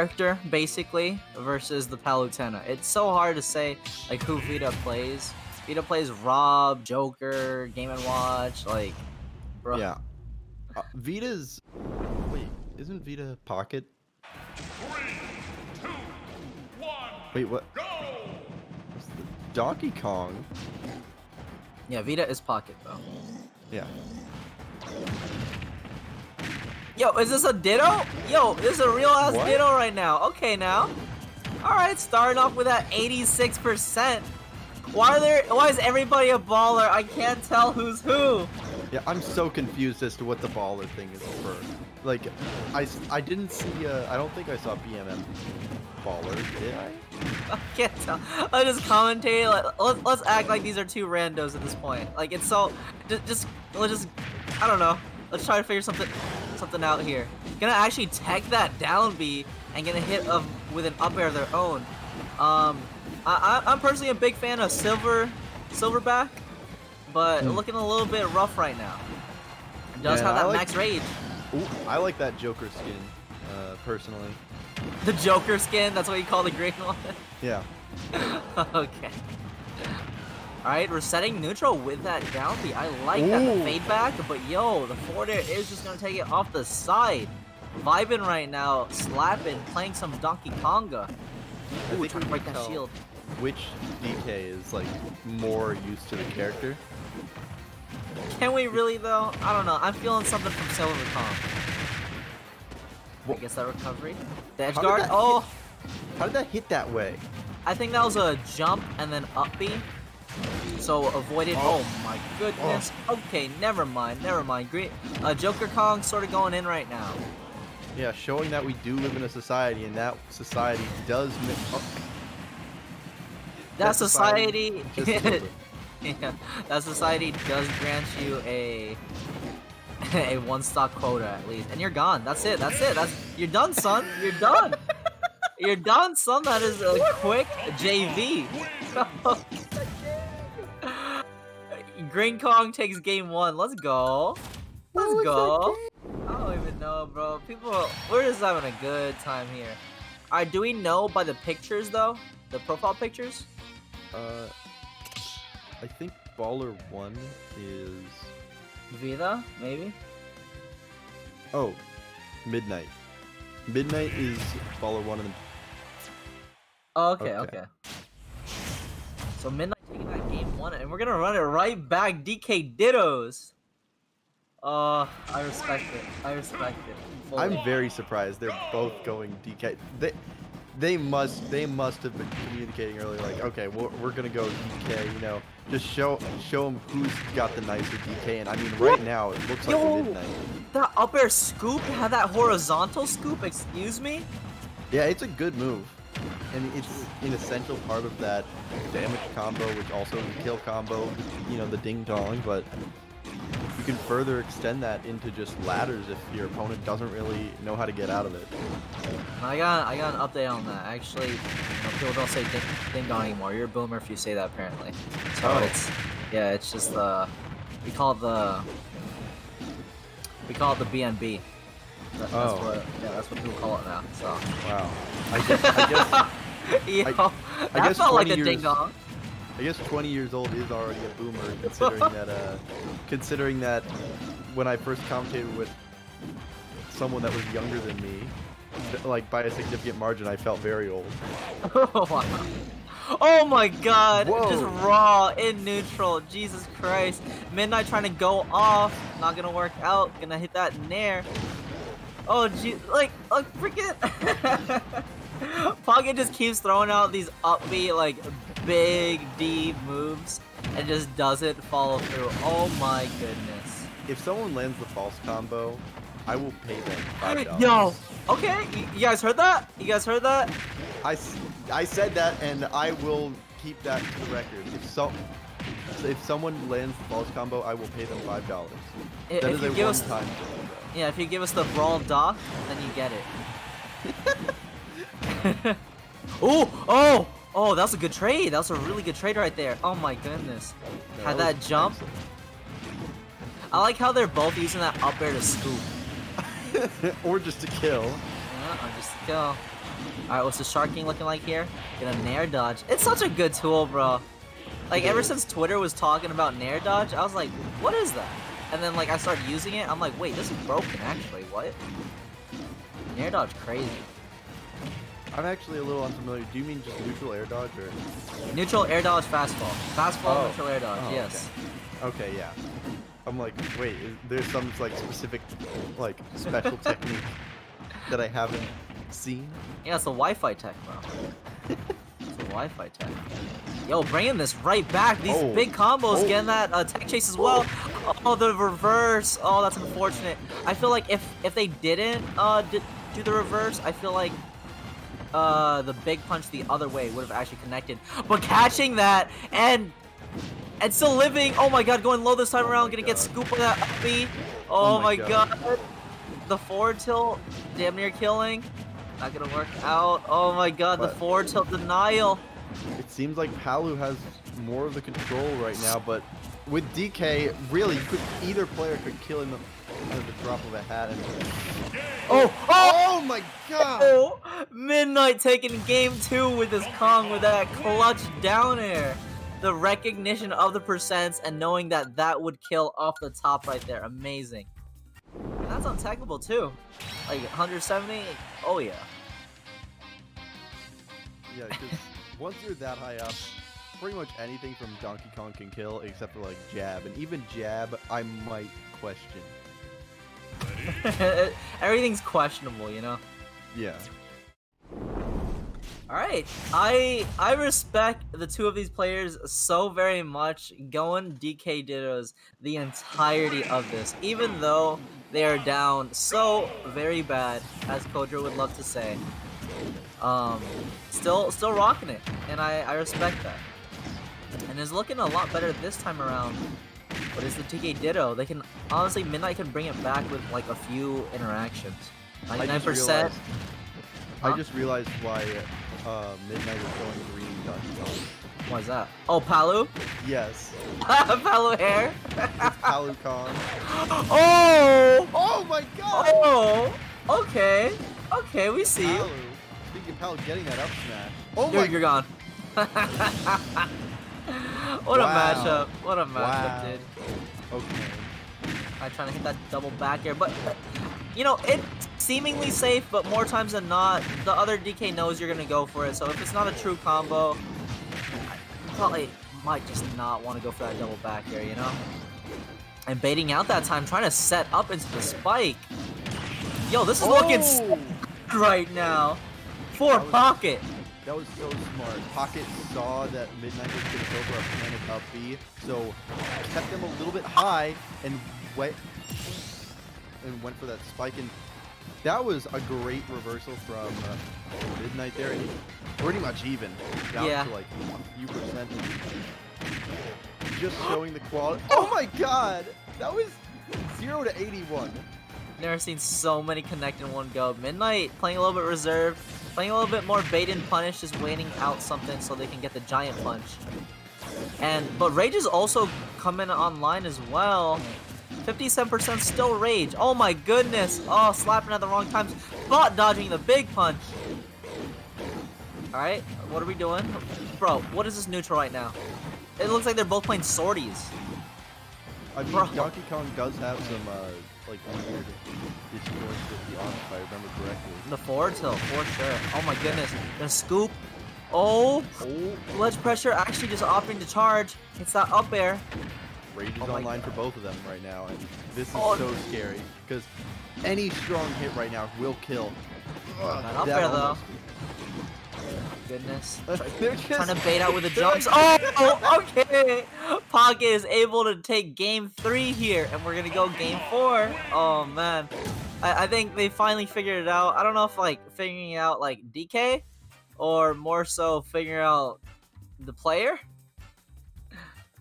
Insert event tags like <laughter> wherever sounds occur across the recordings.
character basically versus the Palutena. It's so hard to say like who Vita plays. Vita plays Rob, Joker, Game and Watch, like, bro. Yeah. Uh, Vita's. Wait, isn't Vita Pocket? Three, two, one, Wait, what? go! What's the- Donkey Kong. Yeah, Vita is Pocket though. Yeah. Yo, is this a Ditto? Yo, this is a real ass What? Ditto right now. Okay, now. All right, starting off with that 86%. Why are there? Why is everybody a baller? I can't tell who's who. Yeah, I'm so confused as to what the baller thing is for. Like, I, I didn't see, uh, I don't think I saw BMM baller, did I? <laughs> I can't tell. I just commentate. Like, let's, let's act like these are two randos at this point. Like it's so. Just, just let's just. I don't know. Let's try to figure something something out here. Gonna actually tech that down B and gonna hit of with an up air of their own. Um, I, I I'm personally a big fan of Silver Silverback, but Hmm. looking a little bit rough right now. Does Yeah, have that like- max rage. Ooh, I like that Joker skin, uh, personally. The Joker skin. That's what you call the green <laughs> one. Yeah. <laughs> okay. Alright, we're setting neutral with that down B. I like that. The fade back, but yo, the forward air is just gonna take it off the side. Vibing right now, slapping, playing some Donkey Konga. Ooh, trying to break that shield. Which DK is, like, more used to the character? Can we really though? I don't know. I'm feeling something from Silver Kong. I guess that recovery. The edge How guard. Oh, How did that hit that way? I think that was a jump and then up B. So avoided. Oh, Oh. my goodness. Okay, never mind. Never mind. Great. Uh, Joker Kong sort of going in right now. Yeah, showing that we do live in a society, and that society does. Mi- oh, That, That society. society <laughs> just a little bit. yeah, that society does grant you a <laughs> a one stock quota at least, and you're gone. That's it. That's it. That's you're done, son. You're done. <laughs> you're done, son. That is a quick JV. Green Kong takes game one. Let's go. Let's go. I don't even know, bro. People, we're just having a good time here. Alright, do we know by the pictures though? The profile pictures? Uh, I think Baller One is. Vida, maybe? Oh, Midnight. Midnight is Baller One, and then Oh, okay, Okay. okay. So Midnight taking that game one, and we're gonna run it right back. DK Dittos. Uh, I respect it. I respect it. fully. I'm very surprised they're both going DK. They, they must, they must have been communicating earlier, like, okay, we're, we're gonna go DK. You know, just show, show them who's got the nicer DK. And I mean, right now it looks like Yo! Midnight. that up air scoop had that horizontal scoop. Excuse me. Yeah, it's a good move. And it's an essential part of that damage combo, which also is a kill combo, you know, the ding dong, but you can further extend that into just ladders if your opponent doesn't really know how to get out of it. I got I got an update on that. Actually, you know, people don't say ding, ding dong anymore. You're a boomer if you say that apparently. So Oh. it's yeah, it's just uh we call it the we call it the BNB. That, that's Oh. what yeah, that's what people call it now. So Wow. I guess, I guess, <laughs> Yo, I that guess felt like 20 a ding years- dong. I guess 20 years old is already a boomer, considering that, uh, considering that when I first commentated with someone that was younger than me, like by a significant margin, I felt very old. Oh. <laughs> Oh my god, just raw in neutral. Jesus Christ. Midnight trying to go off. Not gonna work out. Gonna hit that nair. Oh gee like like freaking <laughs> Pocket just keeps throwing out these upbeat like big deep moves and just doesn't follow through. Oh my goodness. If someone lands the false combo, I will pay them five dollars. Yo, okay, you, you guys heard that? You guys heard that? I, I said that, and I will keep that to the record. If so, if someone lands the false combo, I will pay them five dollars. That if is you a give us thing. Yeah, if you give us the brawl doc, then you get it. <laughs> oh, oh, oh, that was a good trade. That was a really good trade right there. Oh my goodness. No, Had that jump. excellent. I like how they're both using that up air to scoop. <laughs> or just to kill. Yeah. I'm just kill. All right, what's the Shark King looking like here? Get a Nair dodge. It's such a good tool, bro. Like ever since Twitter was talking about Nair dodge, I was like, what is that? And then like I started using it, I'm like, wait, this is broken actually. What? Nair dodge crazy. I'm actually a little unfamiliar. Do you mean just neutral air dodge or? Neutral air dodge, fast fall. Fastball, Fast Oh. neutral air dodge. Oh, yes. Okay, yeah. I'm like, wait, is, there's some like specific, like special <laughs> technique that I haven't seen. Yeah, it's a Wi-Fi tech, bro. <laughs> Wi-Fi tech. Yo, bringing this right back. These Oh. big combos Oh. getting that uh, tech chase as well. Oh, the reverse. Oh, that's unfortunate. I feel like if if they didn't uh do the reverse, I feel like uh the big punch the other way would have actually connected. But catching that and and still living. Oh my god, going low this time Oh around, gonna get scooped by that up B. Oh, Oh my my God. god. The forward tilt, damn near killing. Not gonna work out. Oh my god, the But- forward tilt denial. It seems like Palu has more of the control right now, but with DK, really, you could either player could kill him at the drop of a hat. And... Oh, oh, Oh my god! oh! Midnight taking game two with his Kong with that clutch down air. The recognition of the percents and knowing that that would kill off the top right there. Amazing. And that's untechable too. Like 170. Oh yeah. Yeah, because <laughs> once you're that high up, pretty much anything from Donkey Kong can kill except for like jab, and even jab I might question. <laughs> Everything's questionable, you know. Yeah. All right, I I respect the two of these players so very much. Going DK Dittos the entirety of this, even though they are down so very bad, as Kodra would love to say. Um, still still rocking it, and I I respect that. And is looking a lot better this time around. But is the DK Ditto? They can honestly Midnight can bring it back with like a few interactions. I Ninety nine percent. Huh? I just realized why uh, Midnight is going green Kong. What's that? Oh, Palu. Yes, <laughs> Palu hair. it's Palu Kong. <gasps> oh! Oh my god! Oh! Okay. Okay, we see you. Palu. Speaking of Palu, getting that up smash. Oh You're, my you're gone. what Wow. a matchup. What a matchup, Wow. dude. Okay. I'm trying to hit that double back air, but you know, it's seemingly safe, but more times than not, the other DK knows you're gonna go for it. So if it's not a true combo, I probably might just not want to go for that double back air, you know? And baiting out that time, trying to set up into the spike. Yo, this is looking Oh! right now. For That was- pocket. That was so smart. Pocket saw that Midnight was going to go for a panic up B, so kept them a little bit high and went and went for that spike. And that was a great reversal from uh, Midnight there. Pretty much even down Yeah. to like a few percent. Just showing the quality. <gasps> Oh my god! That was 0 to 81. Never seen so many connect in one go. Midnight playing a little bit reserved, playing a little bit more bait and punish, just waiting out something so they can get the giant punch. And but Rage is also coming online as well. 57% still Rage. Oh my goodness. Oh, slapping at the wrong times, but dodging the big punch. All right, what are we doing, bro? What is this neutral right now? It looks like they're both playing sorties. I mean, Bro. Donkey Kong does have some uh, like weird disjoints with the arm, if I remember correctly. The forward tilt, for sure. Oh my goodness. The scoop. Oh, Oh, ledge pressure actually just opting to charge. It's that up air. Rage is Oh my online for both of them right now, and this is Oh. so scary because any strong hit right now will kill. Ugh, Not up that there, though. almost- Goodness. <laughs> They're just Trying to <laughs> bait out with the they're jumps. like- Oh, <laughs> okay. Pocket is able to take game three here, and we're gonna go game four. Oh man, I, I think they finally figured it out. I don't know if like figuring out like DK, or more so figuring out the player.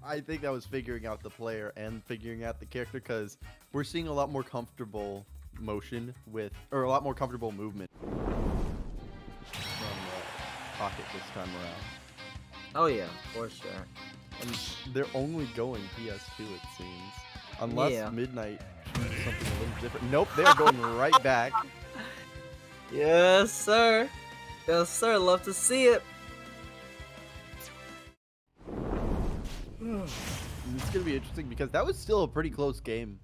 I think that was figuring out the player and figuring out the character because we're seeing a lot more comfortable motion with, or a lot more comfortable movement from uh, Pocket this time around. Oh yeah, for sure. And they're only going PS2, it seems. Unless Yeah. Midnight something a little different. Nope, they are going right back. <laughs> Yes, sir. Yes, sir. Love to see it. It's gonna be interesting because that was still a pretty close game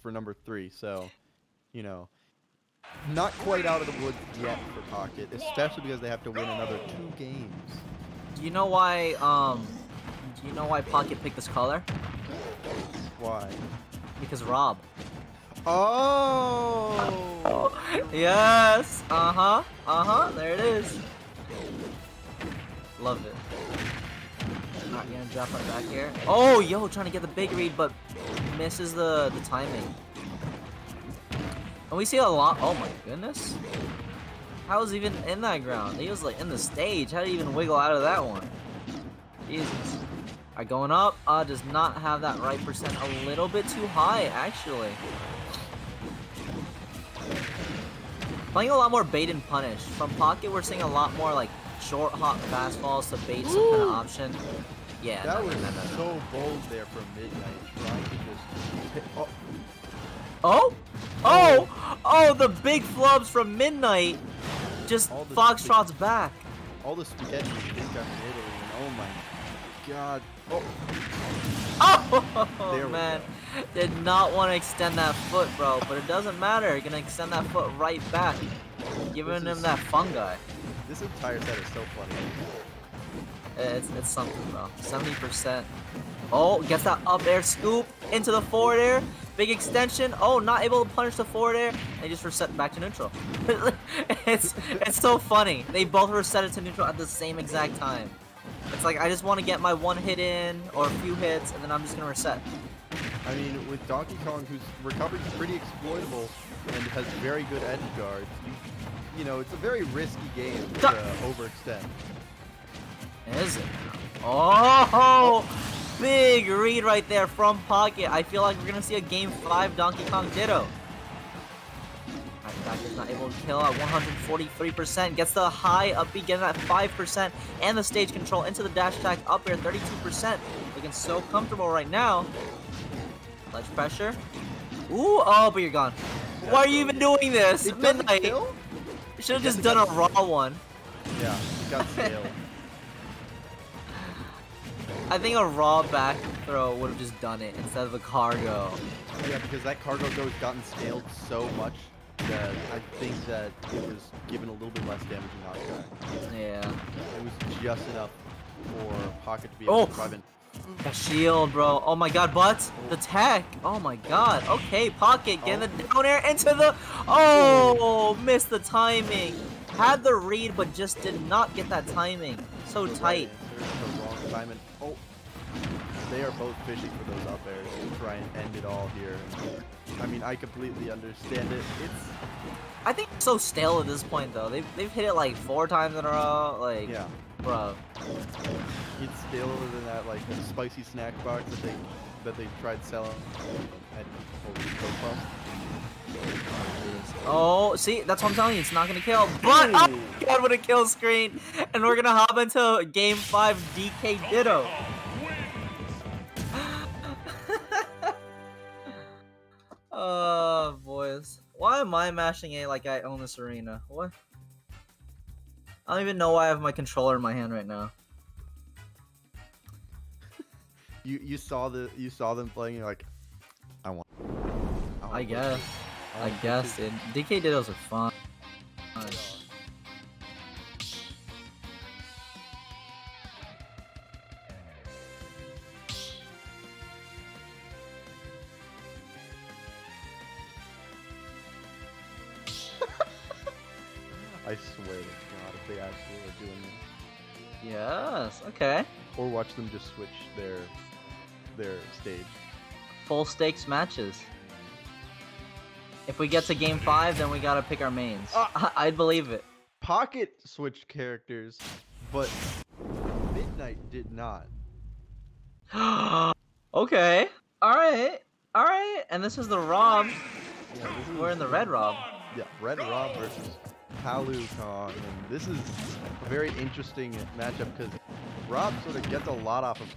for number three. So, you know, not quite out of the woods yet for Pocket, especially because they have to win another two games. Do you know why? Um, do you know why Pocket picked this color? Why? Because Rob. Oh! <laughs> yes. Uh huh. Uh huh. There it is. Love it. Not gonna drop on back here. Oh, yo, trying to get the big read, but misses the the timing. And we see a lot. Oh my goodness. How was even in that ground? He was like in the stage. How did he even wiggle out of that one? Jesus. Alright, going up. Uh, does not have that right percent. A little bit too high, actually. Playing a lot more bait and punish. From pocket, we're seeing a lot more like short hop fast falls to bait some kind of option. Yeah. That no, was no, no, so bold there from Midnight, trying to just. Oh. oh, Oh! Oh! Oh, the big flubs from Midnight just foxtrots back. all the spaghetti up in Italy, and oh my god. Oh, Oh, <laughs> There man. Did not want to extend that foot, bro, but it doesn't matter. You're gonna extend that foot right back. Giving This him is- that fungi. this entire set is so funny. It's, it's something, bro. 70%. Oh, gets that up air scoop into the forward air. Big extension. Oh, not able to punish the forward air. They just reset back to neutral. <laughs> it's it's so funny. They both reset it to neutral at the same exact time. It's like I just want to get my one hit in or a few hits, and then I'm just gonna reset. I mean, with Donkey Kong, whose recovery is pretty exploitable and has very good edge guards, you, you know, it's a very risky game to Da- overextend. Is it? Oh, big read right there from Pocket. I feel like we're gonna see a Game 5 Donkey Kong Ditto. Is not able to kill at 143%. Gets the high up B, getting at 5%, and the stage control into the dash attack up here, 32%. Looking so comfortable right now. Ledge pressure. Ooh, oh, but you're gone. Why are you even doing this? Midnight. Should have just done a raw one. Yeah, got <laughs> stale. I think a raw back throw would have just done it instead of a cargo. yeah, because that cargo go's gotten scaled so much that I think that it was given a little bit less damage in knockback. Yeah. It was just enough for Pocket to be able Oh. to drive in. The shield, bro. Oh my god, but the tech. Oh my god. Okay, pocket. Getting oh. the down air into the. Oh, missed the timing. Had the read, but just did not get that timing. So tight. Answer, The wrong time and oh, they are both fishing for those up airs to try and end it all here. I mean, I completely understand it. It's I think it's so stale at this point, though. They've, they've hit it like four times in a row. Like, yeah, bro. it's still than that like spicy snack box that they that they tried selling at oh, Oh, see, that's what I'm telling you. It's not gonna kill. But oh god, what a kill screen! And we're gonna hop into Game Five DK Ditto. <laughs> Oh, boys. Why am I mashing A like I own this arena? What? I don't even know why I have my controller in my hand right now. You you saw the you saw them playing. You're like, I want. want I guess. I oh, guess, this. dude. DK Dittos are fun. <laughs> I swear to God, if they actually are doing this, Yes, okay. or watch them just switch their their stage. Full stakes matches. If we get to game five, then we gotta pick our mains. Ah. <laughs> I'd believe it. Pocket switched characters, but Midnight did not. <gasps> okay. Alright. Alright. And this is the Rob. Yeah, is, We're in the red Rob. Yeah, Red Rob versus Palu Kong, and this is a very interesting matchup because Rob sort of gets a lot off of.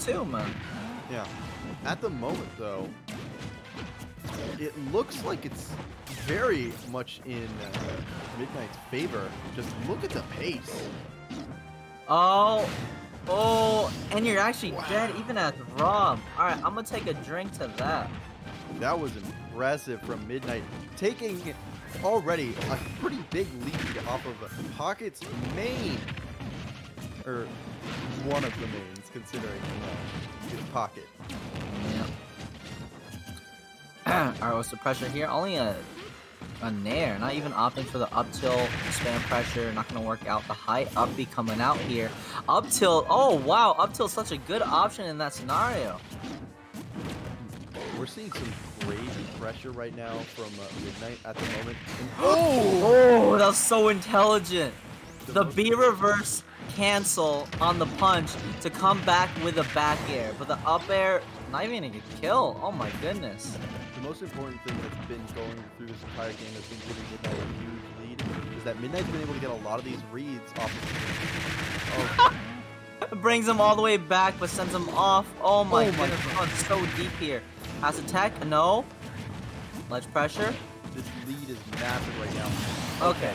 Too, man. Yeah. At the moment, though, it looks like it's very much in uh, Midnight's favor. Just look at the pace. Oh, oh, and you're actually dead even at Rob. All right, I'm gonna take a drink to that. That was impressive from Midnight, taking already a pretty big lead off of Pocket's main, or one of the mains, considering uh, his Pocket. Yeah. <clears throat> All right, what's the pressure here? Only a a nair, not even opting for the up tilt spam pressure. Not gonna work out. The high up B coming out here. Up tilt. Oh wow, up tilt such a good option in that scenario. We're seeing some crazy pressure right now from uh, Midnight at the moment. <gasps> <gasps> Oh, that was so intelligent. The B reverse cancel on the punch to come back with a back air, but the up air not even get kill. Oh my goodness. The most important thing that's been going through this entire game that's been giving Midnight a huge lead is that Midnight's been able to get a lot of these reads off of <laughs> It brings him all the way back, but sends him off. Oh my Oh my goodness, we're going so deep here. Has a tech? No. Ledge pressure? this lead is massive right now. Okay.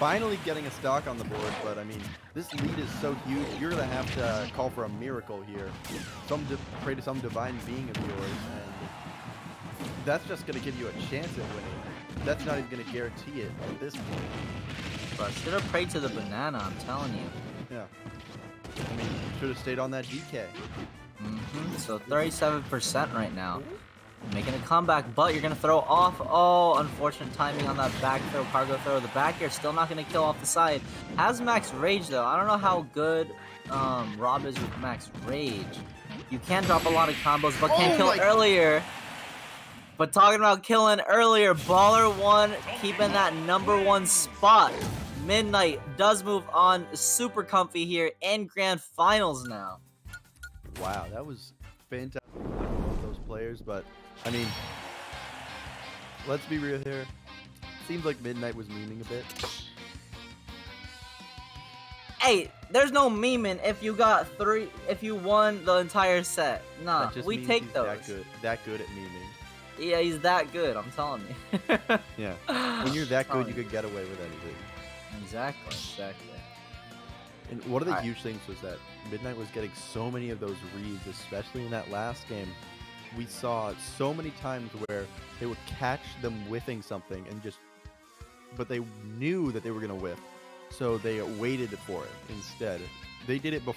Finally getting a stock on the board, but I mean, this lead is so huge, you're gonna have to call for a miracle here. Some pray to some divine being of yours, and that's just gonna give you a chance at winning. That's not even gonna guarantee it at this point. But should have prayed to the banana, I'm telling you. Yeah. I mean, should have stayed on that DK. hmm So 37% right now. Making a comeback, but you're gonna throw off. Oh, unfortunate timing on that back throw, cargo throw. The back air still not gonna kill off the side. Has max rage though. I don't know how good um, Rob is with max rage. You can drop a lot of combos, but can't Oh kill earlier. But talking about killing earlier, Baller one keeping that number one spot. Midnight does move on, super comfy here in grand finals now. Wow, that was fantastic those players, but I mean, let's be real here. Seems like Midnight was memeing a bit. Hey, there's no memeing if you got three, if you won the entire set. Nah, just we take he's those. That good, that good at memeing. Yeah, he's that good. I'm telling you. <laughs> Yeah. When you're that good, you could get away with anything. Exactly. Exactly. And one of the huge things was that Midnight was getting so many of those reads, especially in that last game. We saw so many times where they would catch them whiffing something and just, but they knew that they were gonna whiff, so they waited for it instead. They did it before.